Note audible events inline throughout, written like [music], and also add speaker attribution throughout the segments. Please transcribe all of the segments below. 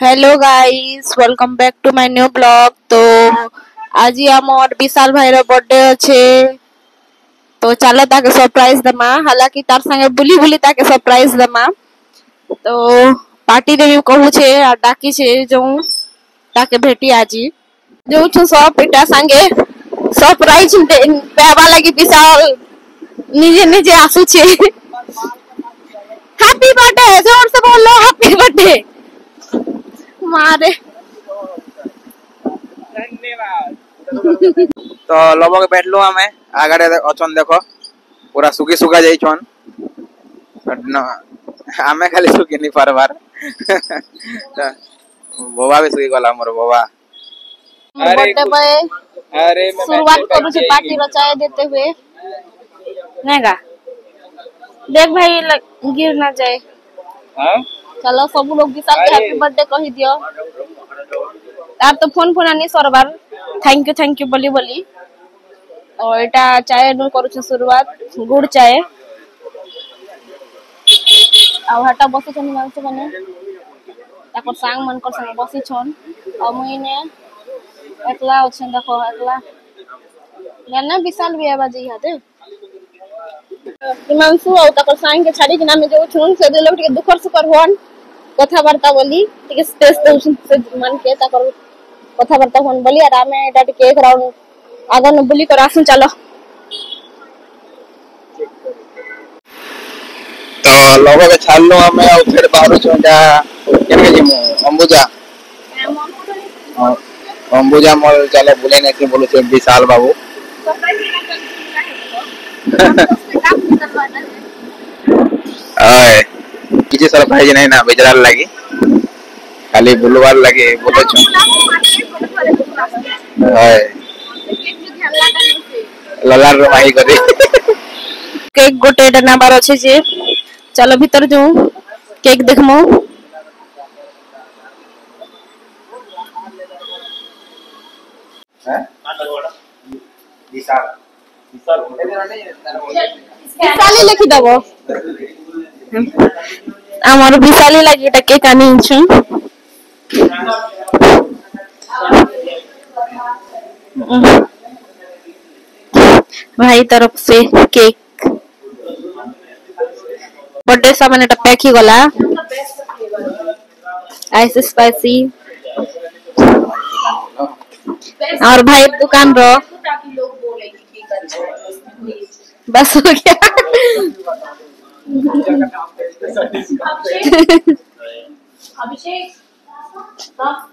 Speaker 1: Hello guys welcome back to my new blog तो आज ही आमर विशाल भाई रो बर्थडे अछे तो चलो ताके सरप्राइज़ देमा। हालाँकि तार संगे बुली बुली ताके सरप्राइज़ देमा। तो पार्टी देवी कहू छे आ डाकी छे जो ताके भेटी आज ही। जो छ सब पिटा संगे। सरप्राइज़ दे पेबा लागी विशाल। निजे निजे आसु छे। हैप्पी बर्थडे ज़ोर से बोलो हैप्पी बर्थडे मारे। [laughs]
Speaker 2: तो लबक बैठलु आमे आगरे अचन देखो। पूरा सुखी सुखा जाइछन। न आमे खाली सुखी नहीं पारबार [laughs] तो बोबा भी सुखी गला मोर बोबा।
Speaker 1: बर्थडे पे
Speaker 2: अरे
Speaker 1: शुरुआत करू छे पार्टी रचाए देते हुए। नेगा देख भाई गिर ना जाए।
Speaker 2: हाँ?
Speaker 1: চলো সবু লোক
Speaker 2: বিশালকে
Speaker 1: হ্যাপি বার্থডে কহি দিও তার তো ফোন ফোন আনি সরবার থ্যাংক ইউ থ্যাংক ইউ বলি বলি ও এটা চায়ে নু করুছে শুরুয়াত গুড় চায়ে ଆଉ ହେଟା ବସିଛନ୍ ମାଂସମାନେ ତାକର୍ ସାଙ୍ଗମାନଙ୍କର ସାଙ୍ଗେ ବସିଛନ୍ ଆଉ ମୁଇଁ ଇନେ ଏକଲା ଅଛେନ୍ ଦେଖ ଏକଲା ନେନେ ବିଶାଲ ବି ହେବା ଯେ ଇହାଦେ ହିମାଂଶୁ ଆଉ ତାଙ୍କର ସାଙ୍ଗକେ ଛାଡ଼ିକି ଆମେ ଯାଉଛୁ ସେ ଦୁଇ ଲୋକ ଟିକେ ଦୁଃଖର ସୁଖର ହନ୍ କଥାବାର୍ତ୍ତା ବୋଲି ଟିକେ ସ୍ପେସ୍ ଦଉଛନ୍ତି ସେ ମାନକେ ତାଙ୍କର କଥାବାର୍ତ୍ତା ହନ୍ ବୋଲି ଆର ଆମେ ଏଇଟା ଟିକେ ଏକ ରାଉଣ୍ଡ ଆଗନ ବୁଲି କରି ଆସୁ ଚାଲ
Speaker 2: ତ ଲଗକେ ଛାଡ଼ିଲୁ ଆମେ ଆଉ ଫେର ବାହାରୁଛୁ ଏଇଟା କେବେ ଯିମୁ ଅମ୍ବୁଜା ଅମ୍ବୁଜା ମଲ ଚାଲେ ବୁଲେଇ ନେଇକି ବୋଲୁଛି ବିଶାଲ ବାବୁ କିଛି ସରପ୍ରାଇଜ ନାହିଁ ନା ବିଜରାଲ ଲାଗି ଖାଲି ବୁଲବାର ଲାଗି ବୁଲୁଛୁ ଲଲାର ମାହି
Speaker 1: କରି କେକ୍ ଗୋଟେ ଏଇଟା ନେବାର ଅଛି ଯେ ଚାଲ ଭିତର ଯୋଉ କେକ୍
Speaker 2: ଦେଖମୁ ହଁ
Speaker 1: বিশালি লিখি দেব আমার বিশালি লাগি এটা কেক আনিছু ভাই তরফ সে কেক बर्थडे सामान এটা প্যাক হি গলা আইস স্পাইসি और भाई दुकान रो बस हो गया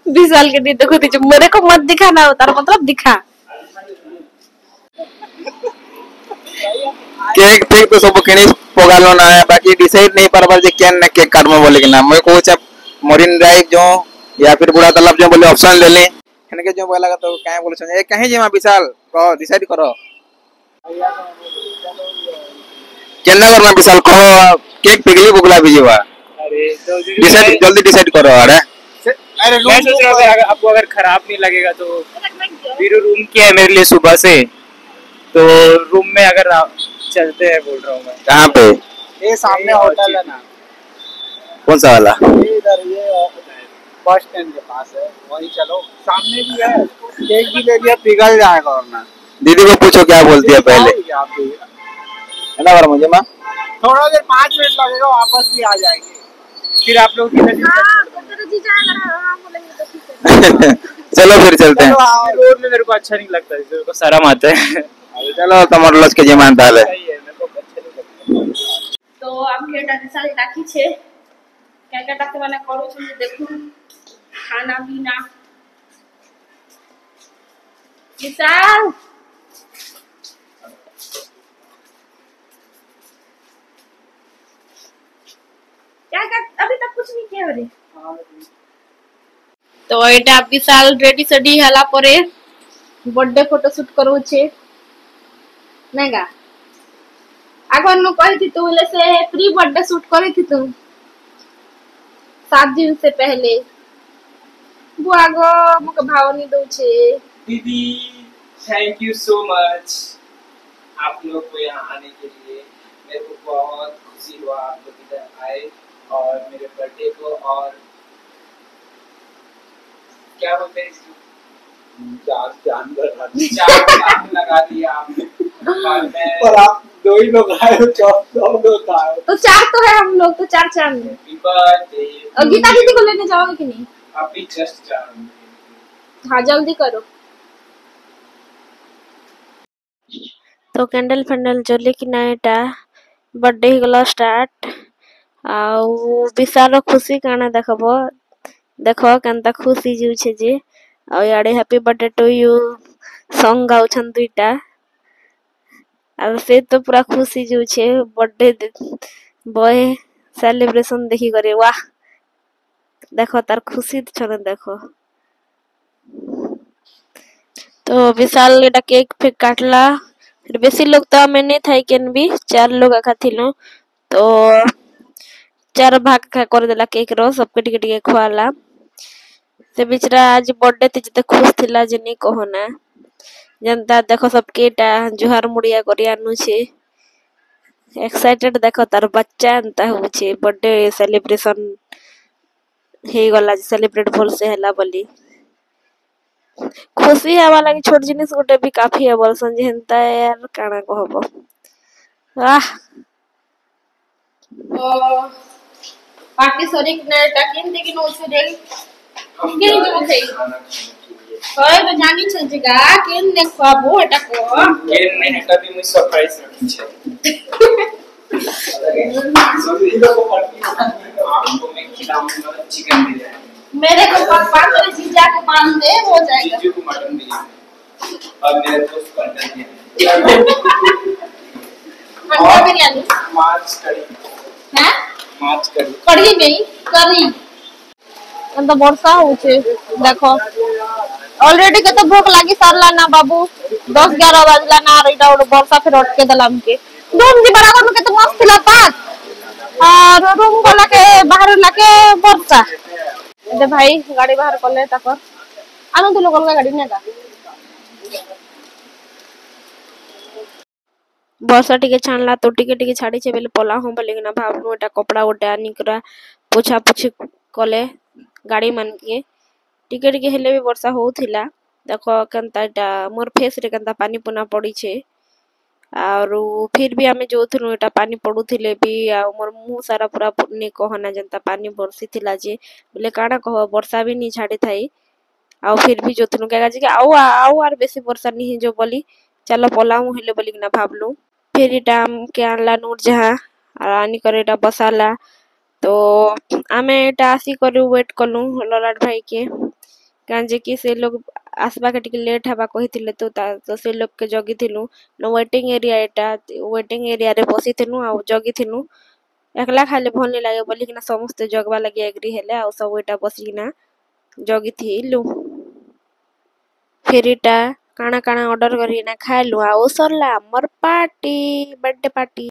Speaker 1: विशाल के दी देखो तुझे मेरे को मत दिखाना तार मतलब दिखा
Speaker 2: केक ठीक तो सब किनी पगालो ना है बाकी डिसाइड नहीं परबार जे केन ने केक काटमो बोले कि ना मैं कहू छे मरीन ड्राइव जो या फिर बुढ़ा तालाब जो बोले ऑप्शन ले ले हनके जो बोला तो काहे बोले छे ए कहीं जेमा विशाल कहो डिसाइड करो केना करना विशाल कहो केक पिघली बुगला भी जीवा।
Speaker 3: अरे तो
Speaker 2: डिसाइड जल्दी डिसाइड करो अरे
Speaker 3: अरे मैं सोच रहा था अगर आपको अगर खराब नहीं लगेगा तो फिर रूम किया है मेरे लिए सुबह से। तो रूम में अगर चलते हैं बोल रहा हूँ मैं।
Speaker 2: कहाँ पे?
Speaker 3: ये सामने होटल है ना।
Speaker 2: कौन सा वाला?
Speaker 3: इधर ये बस स्टैंड के पास है वहीं चलो। सामने भी है। केक भी ले लिया पिघल जाएगा और ना।
Speaker 2: दीदी को पूछो क्या बोलती है पहले।
Speaker 3: आप।
Speaker 2: है ना मुझे माँ?
Speaker 3: थोड़ा देर पाँच मिनट लगेगा वापस भी आ जाएँगे। फिर आप लोग [laughs]
Speaker 2: चलो फिर चलते हैं।
Speaker 3: हाँ, रोड में मेरे को अच्छा नहीं लगता है मेरे को शर्म आता है।
Speaker 2: चलो के
Speaker 3: जमान કે જે માનતા હાલે તો આમકે
Speaker 1: ડાન્સર રાખી છે क्या ક્યાં તક મને કરું છું દેખું ખાના પીના વિશાલ क्या कर अभी तक कुछ नहीं किया अरे তো এটা আপনি সাল রেডি সেডি হেলা পরে বার্থডে ফটো শুট করুছে নাগা আগর নু কইতি তু বলে সে প্রি বার্থডে শুট করেতি তু সাত দিন সে পহলে বু আগো মোক ভাবনি দউছে
Speaker 3: दीदी थैंक यू सो मच आप लोग को यहाँ आने के लिए मेरे को बहुत खुशी हुआ आप लोग इधर आए और मेरे बर्थडे को और क्या बोलते हैं इसको?
Speaker 4: चार चाँद लगा दिए।
Speaker 3: चार चाँद लगा दिया आपने
Speaker 4: पर आप दो ही लोग आए हो चौथ लोग आए हो।
Speaker 1: तो चार तो है हम लोग तो चार चाँद हैं। और गीता दीदी को लेने जाओगे कि नहीं
Speaker 3: अभी जस्ट जा रहा हूँ
Speaker 1: हाँ जल्दी करो तो कैंडल फैंडल जले कि ना एटा बर्थडे गला स्टार्ट ଆଉ ବିଶାଲ ଖୁସି କାଣା ଦେଖବ ଦେଖ କେନ୍ତା ଖୁସି ଯାଉଛେ ଯେ ଆଉ ଇଆଡ଼େ ହାପି ବର୍ଥଡେ ଟୁ ୟୁ ସଙ୍ଗ ଗାଉଛନ୍ ଦୁଇଟା ଆଉ ସେ ତ ପୁରା ଖୁସି ଯାଉଛେ ବର୍ଥଡେ ବଏ ସେଲିବ୍ରେସନ ଦେଖିକରି ୱା ଦେଖ ତାର ଖୁସି ଛନେ ଦେଖ ତ ବିଶାଲ ଏଇଟା କେକ୍ ଫେକ୍ କାଟଲା বেশি ତ ଆମେ আমি ଥାଇ থাইকেন ବି চার লোক ଏକା ଥିଲୁ ତ चार भाग खा कर देला केक रो सबके टिके टिके खुआला। से बिचरा आज बर्थडे ते जते खुश थिला जे नहीं कहना जनता देखो सबके जुहार मुड़िया छे। एक्साइटेड देखो तार बच्चा एंता हो बर्थडे सेलिब्रेशन हे गला सेलिब्रेट भल से हैला बोली। खुशी हवा लगी छोट जिनिस गोटे भी काफ़ी है बोलसन जे हेंता यार काना कहबो आह। पार्टी सरी ने टाकिन देखिन ओछु दे किन देबो थई কয় তো জানি ছে যে গা কেন নে খাবো এটা কো
Speaker 3: ये मैंने कभी मुझे सरप्राइज रखी है
Speaker 4: सभी लोग को पार्टी
Speaker 3: आपको मैं खिलाऊंगा चिकन बिरयानी
Speaker 1: मेरे को पापा मेरे जीजा को बांध दे हो जाएगा
Speaker 3: जीजू को मटन बिरयानी और मेरे दोस्त को अंडा बिरयानी [laughs]
Speaker 1: अंडा बिरयानी
Speaker 3: मार्च करी
Speaker 1: हैं
Speaker 3: মাছ কারি
Speaker 1: কারি নেই কারি এটা বর্ষা হচ্ছে দেখো অলরেডি কত ভোক লাগি সারলা না বাবু 10 11 বাজলা না আর এটা ওটা বর্ষা ফের অটকে দিলাম কে ডুম দি বড় গরম কত মস্ত ছিল পাস আর রুম গলাকে বাহার লাগে বর্ষা এটা ভাই গাড়ি বাহার করলে তারপর আনন্দ লোকল গাড়ি নেগা ବର୍ଷା ଟିକେ ଛାଣିଲା ତ ଟିକେ ଟିକେ ଛାଡିଛେ ବେଲେ ପଲା ହଁ ବୋଲିକିନା ଭାବନୁ ଏଟା କପଡା ଗୋଟେ ଆନିକରା ପୋଛା ପୋଛି କଲେ ଗାଡି ମାନକେ ଟିକେ ଟିକେ ହେଲେ ବି ବର୍ଷା ହଉଥିଲା ଦେଖ କେନ୍ତା ଏଟା ମୋର ଫେସ୍ ରେ କେନ୍ତା ପାନି ପୁନା ପଡିଛେ ଆରୁ ଫିର୍ ବି ଆମେ ଯୋଉଥିରୁ ଏଟା ପାନି ପଡୁଥିଲେ ବି ଆଉ ମୋର ମୁହଁ ସାରା ପୁରା ନି କହନା ଯେନ୍ତା ପାନି ବର୍ଷିଥିଲା ଯେ ବୋଲେ କାଣା କହ ବର୍ଷା ବି ନି ଛାଡିଥାଇ ଆଉ ଫିର୍ ବି ଯୋଉଥିରୁ କାକା ଯେ ଆଉ ଆଉ ଆର ବେଶୀ ବର୍ଷା ନି ହେଇଯ ବୋଲି चलो पलाऊ हलो बोलिक ना भावलू फिर इटा के आनला नूरजहाँ आनिकर इटा बसाला। तो आम इटा आसिक वेट कलु ललाट भाई के। कहीं कि से लोग आसबाके टी लेट हवा कही तो, तो से लोग के जगिलु वेटिंग एरिया इटा वेटिंग एरिया रे बसी आ जगी जगिलु एकला खाले भल नहीं लगे बोलिकिना समस्ते जगवा लगे एग्री हेले आ सब इटा बसिकिना जगिलु फिर इटा କାଣା କାଣା ଅର୍ଡର କରିକିନା ଖାଇଲୁ ଆଉ ସରଲା ଆମର ପାର୍ଟି ବର୍ଥଡେ ପାର୍ଟି